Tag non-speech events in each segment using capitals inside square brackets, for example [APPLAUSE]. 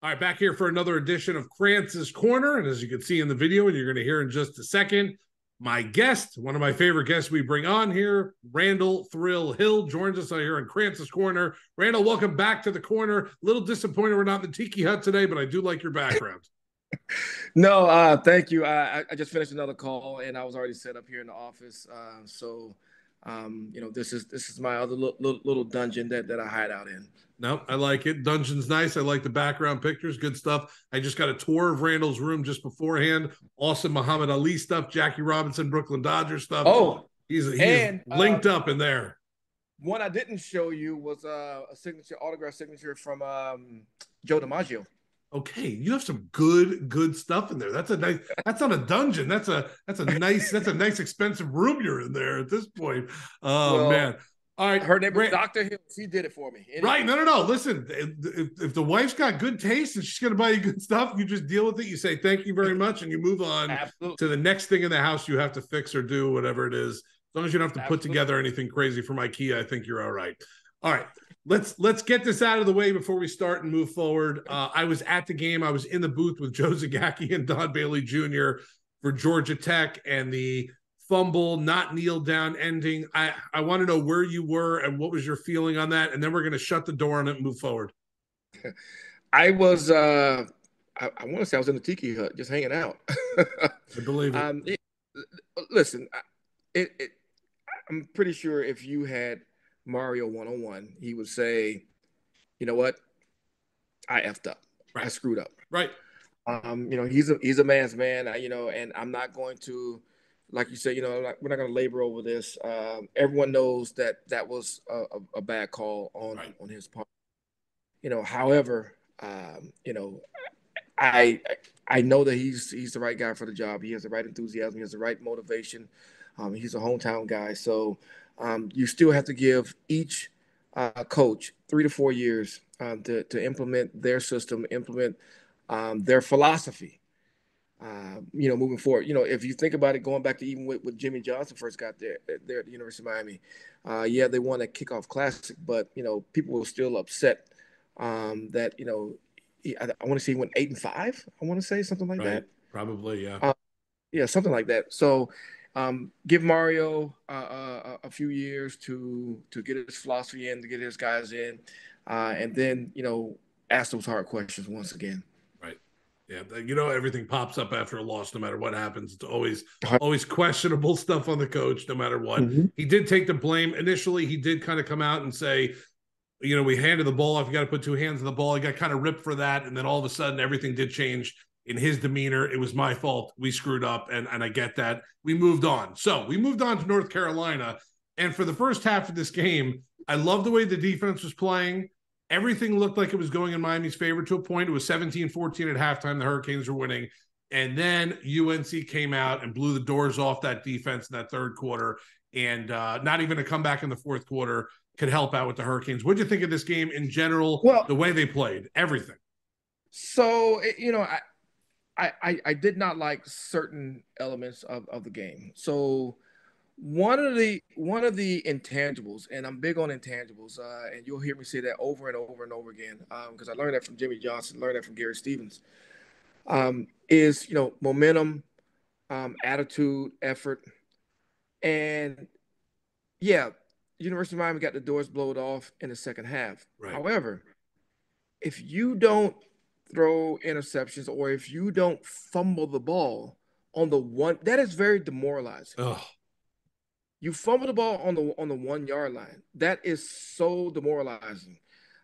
All right, back here for another edition of Krantz's Korner. And as you can see in the video, and you're going to hear in just a second, my guest, one of my favorite guests we bring on here, Randal Thrill Hill, joins us out here in Krantz's Korner. Randal, welcome back to the corner. A little disappointed we're not in the Tiki Hut today, but I do like your background. [LAUGHS] no, uh, thank you. I, I just finished another call, and I was already set up here in the office. Uh, so, um, you know, this is this is my other little, little dungeon that that I hide out in. No, I like it. Dungeon's nice. I like the background pictures. Good stuff. I just got a tour of Randal's room just beforehand. Awesome Muhammad Ali stuff, Jackie Robinson, Brooklyn Dodgers stuff. Oh, he's, he's and, linked uh, up in there. One I didn't show you was uh, a signature, autograph signature from um, Joe DiMaggio. Okay, you have some good, good stuff in there. That's a nice. That's not a dungeon. That's a that's a nice. that's a nice expensive room you're in there at this point. Oh well, man. All right, her name was Doctor Hill. She did it for me. Anyway. Right? No, no, no. Listen, if, if the wife's got good taste and she's going to buy you good stuff, you just deal with it. You say thank you very much, and you move on Absolutely. to the next thing in the house you have to fix or do, whatever it is. As long as you don't have to Absolutely. put together anything crazy from IKEA, I think you're all right. All right, let's let's get this out of the way before we start and move forward. Uh, I was at the game. I was in the booth with Joe Zagacki and Don Bailey Jr. for Georgia Tech and the fumble, not kneel down ending. I, I want to know where you were and what was your feeling on that. And then we're going to shut the door on it and move forward. I was, uh, I, I want to say I was in the tiki hut just hanging out. [LAUGHS] I believe it. Um, it listen, it, it, I'm pretty sure if you had Mario 101, he would say, you know what? I effed up. Right. I screwed up. Right. Um, you know, he's a he's a man's man, you know, and I'm not going to like you said, you know, we're not going to labor over this. Um, everyone knows that that was a, a bad call on right. on his part. You know, however, um, you know, I I know that he's he's the right guy for the job. He has the right enthusiasm. He has the right motivation. Um, he's a hometown guy, so um, you still have to give each uh, coach three to four years um, to to implement their system, implement um, their philosophy uh, you know, moving forward. You know, if you think about it, going back to even with, with Jimmy Johnson first got there, there at the University of Miami, uh, yeah, they won a kickoff classic, but you know, people were still upset um, that you know, he, I, I want to say he went eight and five. I want to say something like right. that. Probably, yeah. Uh, yeah, something like that. So, um, give Mario uh, uh, a few years to to get his philosophy in, to get his guys in, uh, and then you know, ask those hard questions once again. Right. Yeah, you know everything pops up after a loss, no matter what happens. It's always always questionable [LAUGHS] stuff on the coach, no matter what. Mm-hmm. He did take the blame initially. He did kind of come out and say, you know, we handed the ball off. You got to put two hands on the ball. He got kind of ripped for that, and then all of a sudden, everything did change in his demeanor. It was my fault. We screwed up, and and I get that. We moved on. So we moved on to North Carolina, and for the first half of this game, I love the way the defense was playing. Everything looked like it was going in Miami's favor to a point. It was 17 14 at halftime. The Hurricanes were winning. And then UNC came out and blew the doors off that defense in that third quarter. And uh, not even a comeback in the fourth quarter could help out with the Hurricanes. What do you think of this game in general? Well, the way they played, everything. So, you know, I, I, I did not like certain elements of, of the game. So, one of the one of the intangibles, and I'm big on intangibles, uh, and you'll hear me say that over and over and over again, because um, I learned that from Jimmy Johnson, learned that from Gary Stevens, um, is you know momentum, um, attitude, effort, and yeah, University of Miami got the doors blown off in the second half. Right. However, if you don't throw interceptions or if you don't fumble the ball on the one, that is very demoralizing. Oh you fumble the ball on the on the one yard line. That is so demoralizing,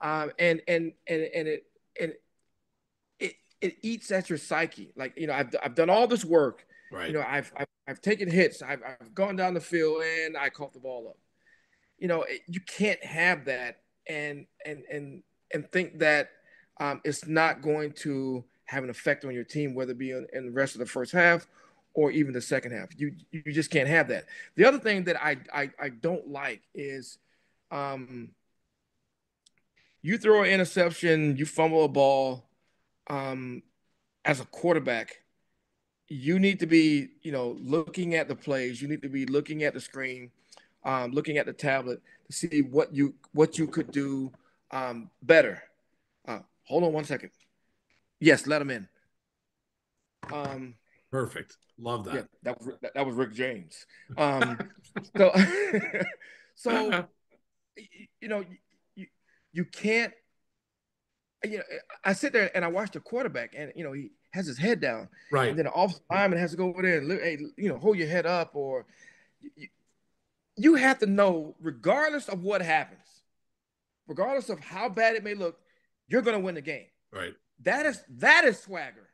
um, and and and and it and it it eats at your psyche. Like you know, I've I've done all this work. Right. You know, I've I've, I've taken hits. I've I've gone down the field and I caught the ball up. You know, you can't have that and and and and think that um, it's not going to have an effect on your team, whether it be in, in the rest of the first half or even the second half. You you just can't have that. The other thing that I I, I don't like is um you throw an interception, you fumble a ball um as a quarterback, you need to be, you know, looking at the plays, you need to be looking at the screen, um, looking at the tablet to see what you what you could do um better. Hold on one second. Yes, let him in. Um, Perfect. Love that. Yeah, that was that, that was Rick James. Um, [LAUGHS] so, [LAUGHS] so you know, you you can't. You know, I sit there and I watch the quarterback, and you know he has his head down, right? And then the offensive lineman has to go over there and look, hey, you know, hold your head up, or you, you have to know, regardless of what happens, regardless of how bad it may look, you're going to win the game. Right. That is that is swagger.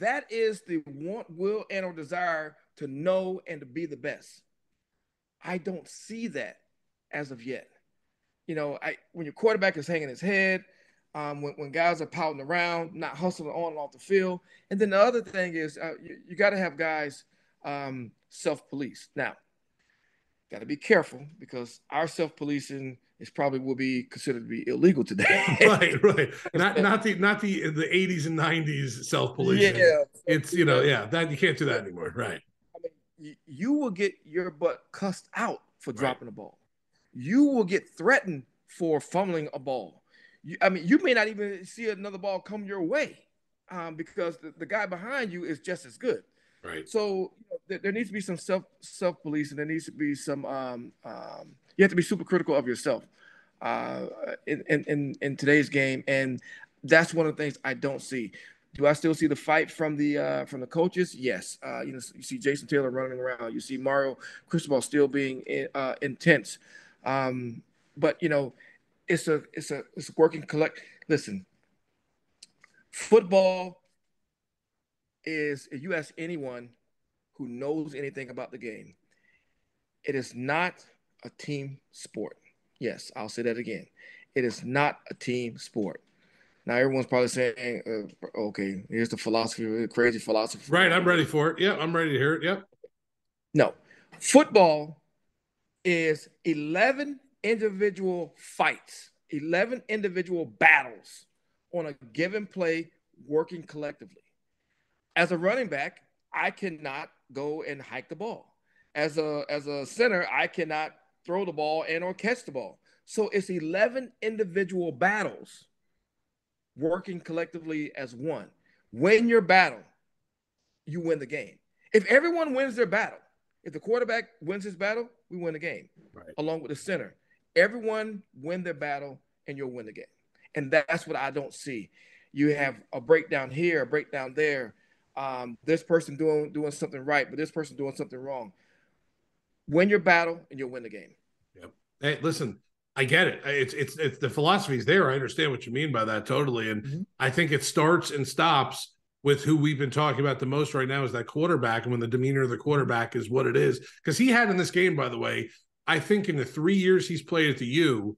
That is the want, will, and or desire to know and to be the best. I don't see that as of yet. You know, I when your quarterback is hanging his head, um, when, when guys are pouting around, not hustling on and off the field. And then the other thing is uh, you, you got to have guys um, self-police. Now, got to be careful because our self-policing is probably will be considered to be illegal today. [LAUGHS] right, right. Not not the not the the 80s and 90s self-policing. Yeah, it's you know yeah that you can't do that anymore. Right. I mean, you will get your butt cussed out for dropping right. a ball. You will get threatened for fumbling a ball. You, I mean, you may not even see another ball come your way um, because the, the guy behind you is just as good. Right. So you know, there, there, needs to be some self self policing. there needs to be some. Um, um, you have to be super critical of yourself uh, in, in in today's game, and that's one of the things I don't see. Do I still see the fight from the uh, from the coaches? Yes. Uh, you know, you see Jason Taylor running around. You see Mario Cristobal still being in, uh, intense. Um, but you know, it's a it's a it's a working collect. Listen, football is if you ask anyone who knows anything about the game, it is not a team sport. Yes, I'll say that again. It is not a team sport. Now everyone's probably saying, uh, "Okay, here's the philosophy, crazy philosophy." Right, I'm ready for it. Yeah, I'm ready to hear it. Yep. No, football is 11 individual fights, 11 individual battles on a given play, working collectively. As a running back, I cannot go and hike the ball. As a as a center, I cannot throw the ball and or catch the ball. So it's 11 individual battles working collectively as one. Win your battle, you win the game. If everyone wins their battle, if the quarterback wins his battle, we win the game. Right. Along with the center. Everyone win their battle and you'll win the game. And that's what I don't see. You have a breakdown here, a breakdown there um, this person doing doing something right, but this person doing something wrong. Win your battle, and you'll win the game. Yep. Hey, listen, I get it. It's it's it's the philosophy is there. I understand what you mean by that totally, and mm-hmm. I think it starts and stops with who we've been talking about the most right now is that quarterback, and when the demeanor of the quarterback is what it is, because he had in this game, by the way, I think in the three years he's played at the U,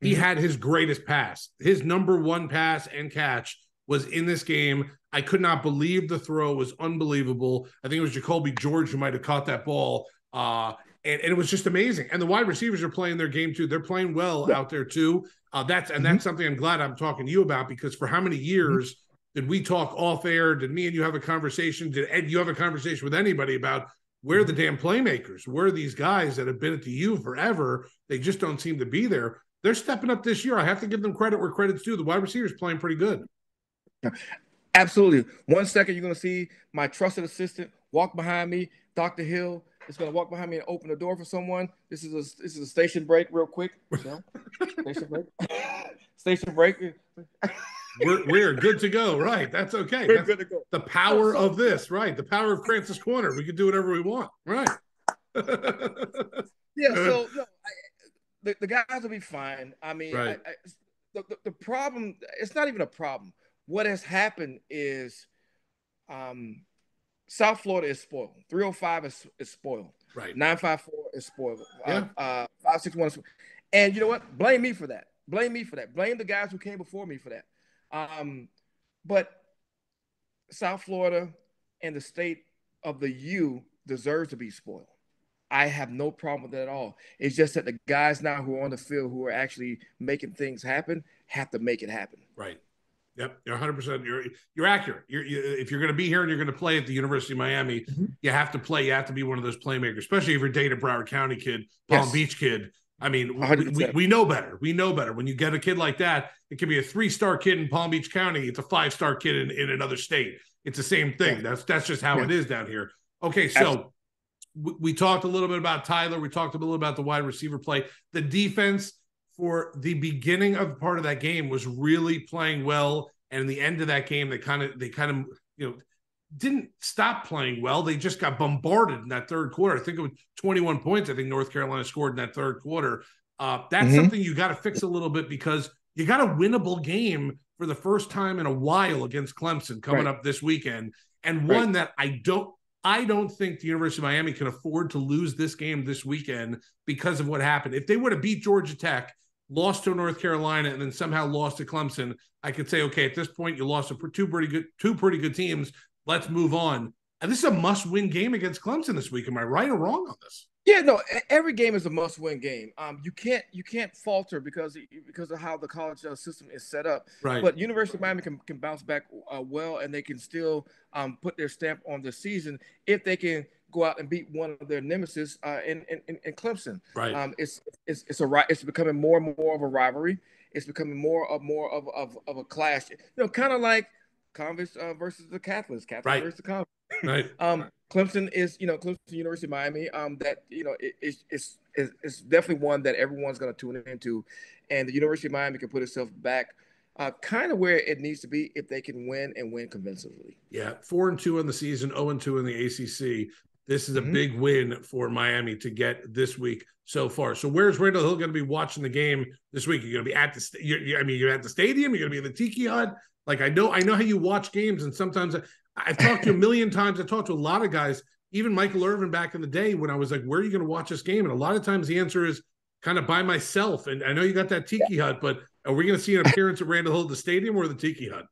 he mm-hmm. had his greatest pass, his number one pass and catch was in this game. I could not believe the throw was unbelievable. I think it was Jacolby George who might have caught that ball. Uh, and, and, it was just amazing. And the wide receivers are playing their game too. They're playing well yeah. out there too. Uh, that's and mm-hmm. that's something I'm glad I'm talking to you about because for how many mm-hmm. years mm-hmm. did we talk off air? Did me and you have a conversation? Did Ed you have a conversation with anybody about where the mm-hmm. damn playmakers? Where are these guys that have been at the U forever? They just don't seem to be there. They're stepping up this year. I have to give them credit where credit's due. The wide receivers playing pretty good. Absolutely. One second, you're going to see my trusted assistant walk behind me. Dr. Hill is going to walk behind me and open the door for someone. This is a this is a station break, real quick. station break. [LAUGHS] station break. we're we're good to go, right? That's okay. We're That's good to go. The power of this, right? The power of Krantz's Korner. We can do whatever we want, right? yeah. So no, I, the, the guys will be fine. I mean, right. I, I, the, the, the problem. It's not even a problem what has happened is um, South Florida is spoiled. 305 is, is spoiled. Right. 954 is spoiled. Yeah. Uh, uh, 561 is And you know what? Blame me for that. Blame me for that. Blame the guys who came before me for that. Um, but South Florida and the state of the U deserves to be spoiled. I have no problem with that at all. It's just that the guys now who are on the field who are actually making things happen have to make it happen. Right. Yep, you're 100. percent You're you're accurate. You're, you, if you're going to be here and you're going to play at the University of Miami, mm-hmm. you have to play. You have to be one of those playmakers, especially if you're a Broward County kid, Palm yes. Beach kid. I mean, we, we, we, know better. We know better. When you get a kid like that, it can be a three star kid in Palm Beach County. It's a five star kid in, in another state. It's the same thing. Yeah. That's that's just how yeah. it is down here. Okay, so we, we talked a little bit about Tyler. We talked a little about the wide receiver play. The defense for the beginning of part of that game was really playing well, and in the end of that game, they kind of they kind of you know didn't stop playing well. They just got bombarded in that third quarter. I think it was 21 points. I think North Carolina scored in that third quarter. Uh, that's mm-hmm. something you got to fix a little bit because you got a winnable game for the first time in a while against Clemson coming right. up this weekend, and one right. that I don't. I don't think the University of Miami can afford to lose this game this weekend because of what happened. If they would have beat Georgia Tech, lost to North Carolina, and then somehow lost to Clemson, I could say, okay, at this point, you lost to two pretty good, two pretty good teams. Let's move on. And this is a must-win game against Clemson this week. Am I right or wrong on this? Yeah, no. Every game is a must-win game. Um, you can't you can't falter because because of how the college uh, system is set up. Right. But University of Miami can, can bounce back uh, well, and they can still um, put their stamp on the season if they can go out and beat one of their nemesis uh, in, in in Clemson. Right. Um, it's it's it's a it's becoming more and more of a rivalry. It's becoming more of more of of, of a clash. You know, kind of like Converse uh, versus the Catholics, Catholics right. versus the. [LAUGHS] Right. um, Clemson is, you know, Clemson University of Miami. Um, that you know, it, it's it's it's definitely one that everyone's going to tune into, and the University of Miami can put itself back. Uh, kind of where it needs to be if they can win and win convincingly. Yeah, four and two in the season, zero oh and two in the ACC. This is a mm-hmm. big win for Miami to get this week so far. So where's Randal Hill going to be watching the game this week? You're going to be at the, st- I mean, you're at the stadium. You're going to be in the Tiki Hut. Like I know, I know how you watch games, and sometimes I, I've talked to a [LAUGHS] million times. I talked to a lot of guys, even Michael Irvin back in the day when I was like, "Where are you going to watch this game?" And a lot of times the answer is kind of by myself. And I know you got that Tiki yeah. Hut, but are we going to see an appearance at Randal Hill at the stadium or the Tiki Hut?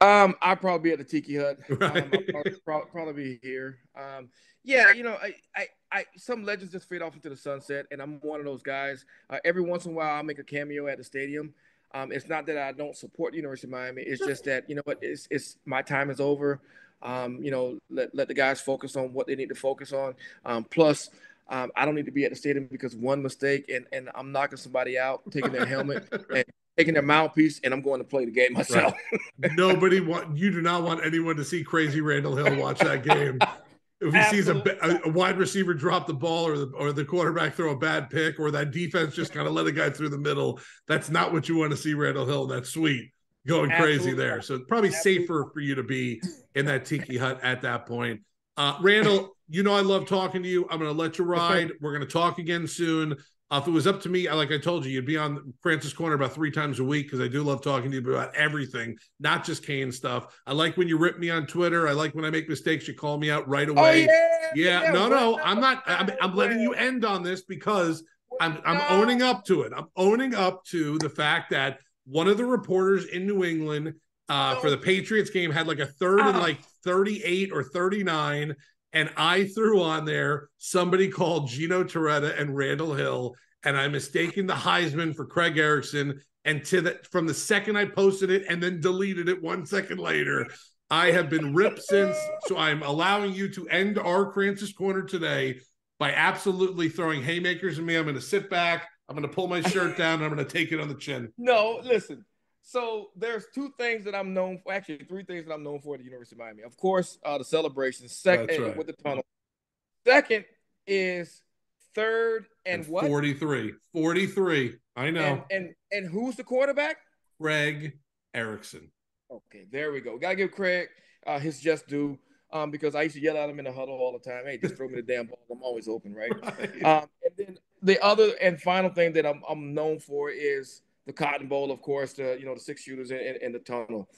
Um, I'll probably be at the Tiki Hut. [LAUGHS] Right. Um, I'll probably, probably, be here. Um, yeah, you know, I, I, I, some legends just fade off into the sunset, and I'm one of those guys. Uh, every once in a while, I'll make a cameo at the stadium. Um, it's not that I don't support the University of Miami. It's just that you know what, it's, it's my time is over. Um, you know, let, let the guys focus on what they need to focus on. Um, plus, um, I don't need to be at the stadium because one mistake and, and I'm knocking somebody out, taking their helmet [LAUGHS] and taking their mouthpiece, and I'm going to play the game myself. Right. Nobody want you do not want anyone to see crazy Randal Hill watch that game. if he Absolutely. sees a, a, wide receiver drop the ball or the or the quarterback throw a bad pick or that defense just kind of let a guy through the middle, that's not what you want to see Randal Hill. That's sweet going Absolutely. crazy there. So it's probably Absolutely. safer for you to be in that tiki hut at that point. Uh, Randal, you know I love talking to you. I'm going to let you ride. We're going to talk again soon. Uh, if it was up to me, like I told you, you'd be on Krantz's Korner about three times a week because I do love talking to you about everything, not just Cane stuff. I like when you rip me on Twitter. I like when I make mistakes, you call me out right oh, away. Oh, yeah, yeah, no, no, I'm not. I'm, I'm letting you end on this because I'm I'm owning up to it. I'm owning up to the fact that one of the reporters in New England uh, for the Patriots game had like a third and like 38 or 39 and I threw on there somebody called Gino Torretta and Randal Hill, and I mistaken the Heisman for Craig Erickson. And to that, from the second I posted it and then deleted it one second later, I have been ripped since. So I'm allowing you to end our Krantz's Korner today by absolutely throwing haymakers at me. I'm going to sit back. I'm going to pull my shirt down. I'm going to take it on the chin. No, listen. So there's two things that I'm known for. Actually, three things that I'm known for at the University of Miami. Of course, uh, the celebration. Second, right. with the tunnel. Second is third and, and what? 43. 43. I know. And, and and who's the quarterback? Craig Erickson. Okay, there we go. Gotta give Craig uh, his just due. Um, because I used to yell at him in the huddle all the time. Hey, just throw me the damn ball. I'm always open, right? [LAUGHS] right. Um, and then the other and final thing that I'm, I'm known for is the Cotton Bowl, of course, the you know the six shooters in, in, in the tunnel.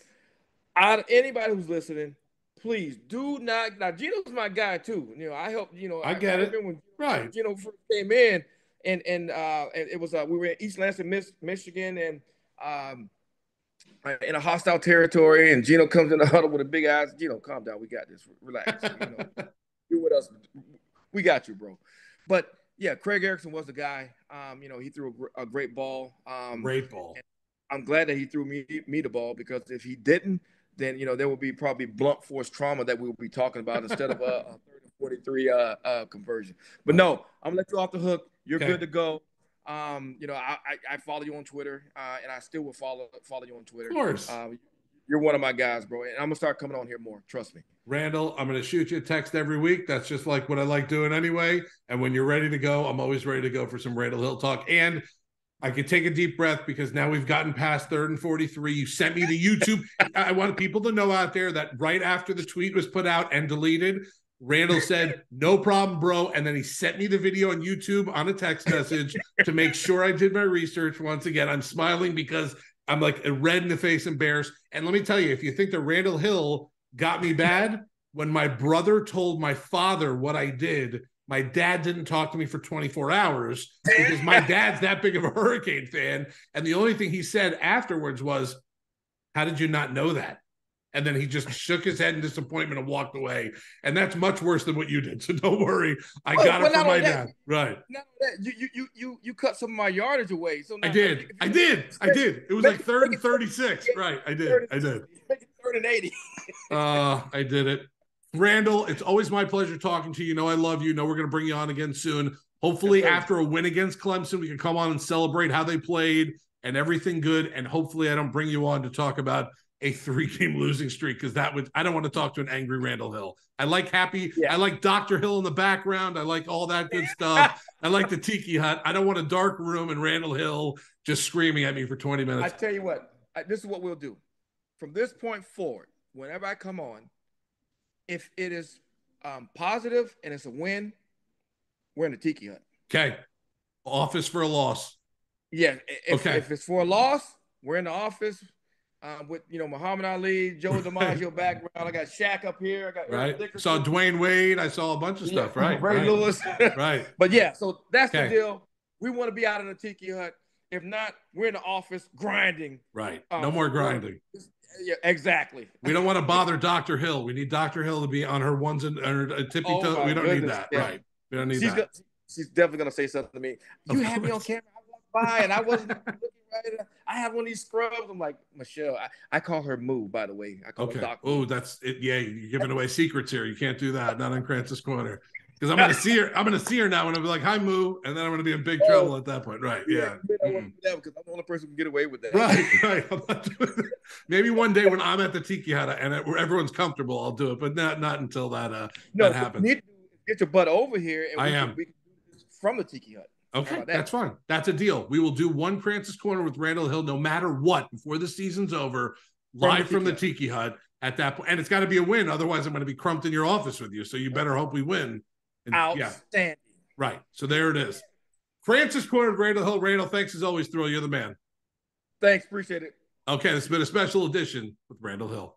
I, anybody who's listening, please do not. Now Gino's my guy too. You know, I help. You know, I get I, it. when right. Gino first came in, and and uh, and it was uh, we were in East Lansing, Michigan, and um, in a hostile territory, and Gino comes in the huddle with a big eyes. Gino, calm down. We got this. Relax. you know, [LAUGHS] you with us. We got you, bro. But yeah, Craig Erickson was the guy. Um, you know, he threw a, gr- a great ball. Um, great ball. I'm glad that he threw me me the ball because if he didn't, then you know there would be probably blunt force trauma that we would be talking about instead of a, a [LAUGHS] 30 43 uh, uh, conversion. But no, I'm gonna let you off the hook. You're okay. good to go. Um, you know, I, I, I follow you on Twitter, uh, and I still will follow follow you on Twitter. Of course. Um, you're one of my guys, bro, and I'm gonna start coming on here more. Trust me. Randal, I'm gonna shoot you a text every week. That's just like what I like doing anyway. And when you're ready to go, I'm always ready to go for some Randal Hill talk. And I can take a deep breath because now we've gotten past third and 43. You sent me the YouTube. [LAUGHS] I want people to know out there that right after the tweet was put out and deleted, Randal said, No problem, bro. And then he sent me the video on YouTube on a text message to make sure I did my research. Once again, I'm smiling because I'm like red in the face, embarrassed. And let me tell you, if you think that Randal Hill got me bad, when my brother told my father what I did, my dad didn't talk to me for 24 hours because my [LAUGHS] dad's that big of a hurricane fan. And the only thing he said afterwards was, How did you not know that? And then he just shook his head in disappointment and walked away. And that's much worse than what you did. [LAUGHS] So don't worry. I well, got well, it from my dad. Right. That, You, you you you cut some of my yardage away. So I did. I did. I did. It was like third and 36. Right. I did. I did. Third and 80. [LAUGHS] uh, I did it. Randal, it's always my pleasure talking to you. You know I love you. you know we're going to bring you on again soon. Hopefully, after a win against Clemson, we can come on and celebrate how they played and everything good. And hopefully, I don't bring you on to talk about a three game losing streak because that would I don't want to talk to an angry Randal Hill. I like happy. Yeah. I like Dr. Hill in the background. I like all that good stuff. [LAUGHS] I like the tiki hut. I don't want a dark room and Randal Hill just screaming at me for 20 minutes. I tell you what, I, this is what we'll do. From this point forward, whenever I come on, if it is um, positive and it's a win, we're in the tiki hut. Okay. Office for a loss. Yeah. If, okay. If it's for a loss, we're in the office um, with you know Muhammad Ali, Joe [LAUGHS] DiMaggio background. I got Shaq up here. I got right. Saw Dwyane Wade. I saw a bunch of stuff. Yeah. Right. Ray right. Lewis. [LAUGHS] right. [LAUGHS] But yeah, so that's okay. the deal. We want to be out in the tiki hut. If not, we're in the office grinding. Right. Um, no more grinding. Yeah, exactly. We don't want to bother Dr. Hill. We need Dr. Hill to be on her ones and her tippy oh, toe. We don't goodness. need that. Yeah. Right. We don't need she's that. Gonna, she's definitely gonna say something to me. You had me on camera. I walked by and I wasn't looking. I have one of these scrubs. I'm like Michelle. I, I call her Moo, by the way. I call okay. Oh, that's it. Yeah, you're giving away secrets here. You can't do that. Not on Krantz's Korner. Because I'm gonna [LAUGHS] see her. I'm gonna see her now, and I'll be like, "Hi, Moo," and then I'm gonna be in big oh, trouble at that point. Right? Yeah. yeah. Mm. because I'm the only person who can get away with that. Right. [LAUGHS] Right. Maybe one day when I'm at the tiki hut and it, where everyone's comfortable, I'll do it, but not not until that uh no, that happens. get your butt over here. And I am. Can, from the tiki hut. Okay, that? that's fine. That's a deal. We will do one Krantz's Korner with Randal Hill no matter what before the season's over, live from the, from the Tiki Hut at that point. And it's got to be a win. Otherwise, I'm going to be crumped in your office with you. So you better hope we win. And, Outstanding. Yeah. Right. So there it is. Krantz's Korner with Randal Hill. Randal, thanks as always, Thrill. You're the man. Thanks. Appreciate it. Okay, this has been a special edition with Randal Hill.